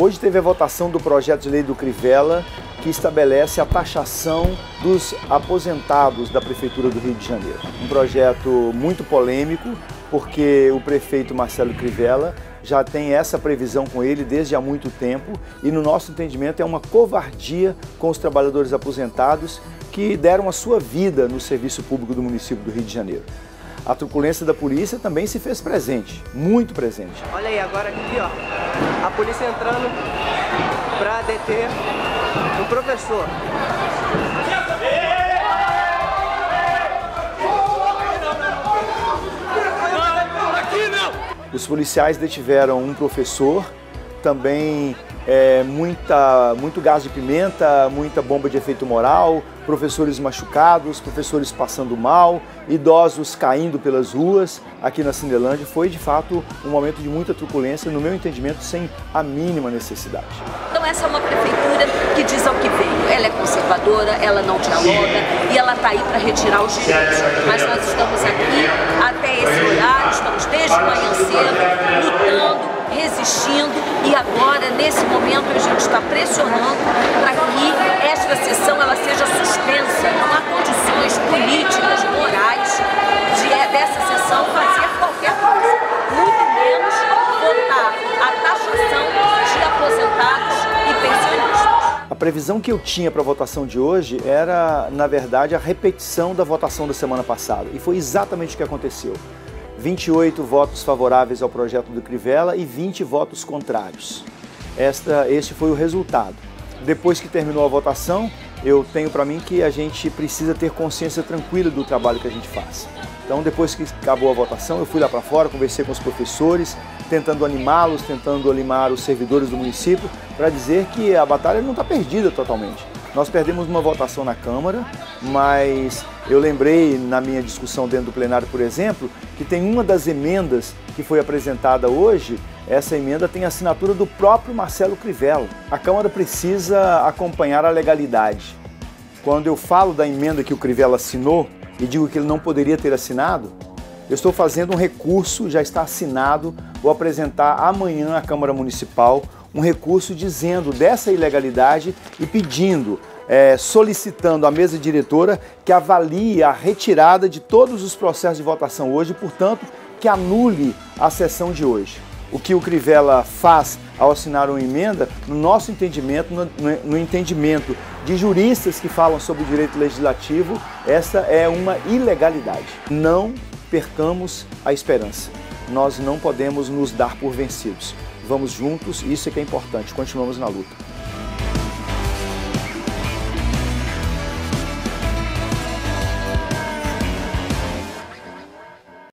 Hoje teve a votação do projeto de lei do Crivella, que estabelece a taxação dos aposentados da Prefeitura do Rio de Janeiro. Um projeto muito polêmico, porque o prefeito Marcelo Crivella já tem essa previsão com ele desde há muito tempo e, no nosso entendimento, é uma covardia com os trabalhadores aposentados que deram a sua vida no serviço público do município do Rio de Janeiro. A truculência da polícia também se fez presente, muito presente. Olha aí, agora aqui, ó, a polícia entrando para deter um professor. Os policiais detiveram um professor, também é, muita, muito gás de pimenta, muita bomba de efeito moral, professores machucados, professores passando mal, idosos caindo pelas ruas aqui na Cindelândia. Foi de fato um momento de muita truculência, no meu entendimento, sem a mínima necessidade. Então essa é uma prefeitura que diz ao que veio. Ela é conservadora, ela não dialoga e ela está aí para retirar os direitos. Mas nós estamos aqui até esse horário, estamos desde manhã cedo, lutando resistindo e agora, nesse momento, a gente está pressionando para que esta sessão ela seja suspensa. Não há condições políticas, morais de é, dessa sessão fazer qualquer coisa, muito menos votar a taxação de aposentados e pensionistas. A previsão que eu tinha para a votação de hoje era, na verdade, a repetição da votação da semana passada. E foi exatamente o que aconteceu. 28 votos favoráveis ao projeto do Crivella e 20 votos contrários. Esta, este foi o resultado. Depois que terminou a votação, eu tenho para mim que a gente precisa ter consciência tranquila do trabalho que a gente faz. Então, depois que acabou a votação, eu fui lá para fora, conversei com os professores, tentando animá-los, tentando animar os servidores do município, para dizer que a batalha não está perdida totalmente. Nós perdemos uma votação na Câmara, mas eu lembrei na minha discussão dentro do plenário, por exemplo, que tem uma das emendas que foi apresentada hoje, essa emenda tem a assinatura do próprio Marcelo Crivella. A Câmara precisa acompanhar a legalidade. Quando eu falo da emenda que o Crivella assinou e digo que ele não poderia ter assinado, eu estou fazendo um recurso, já está assinado, vou apresentar amanhã à Câmara Municipal um recurso dizendo dessa ilegalidade e pedindo, é, solicitando à mesa diretora que avalie a retirada de todos os processos de votação hoje, portanto, que anule a sessão de hoje. O que o Crivella faz ao assinar uma emenda, no nosso entendimento, no, no entendimento de juristas que falam sobre o direito legislativo, essa é uma ilegalidade. Não percamos a esperança. Nós não podemos nos dar por vencidos. Vamos juntos, isso é que é importante. Continuamos na luta.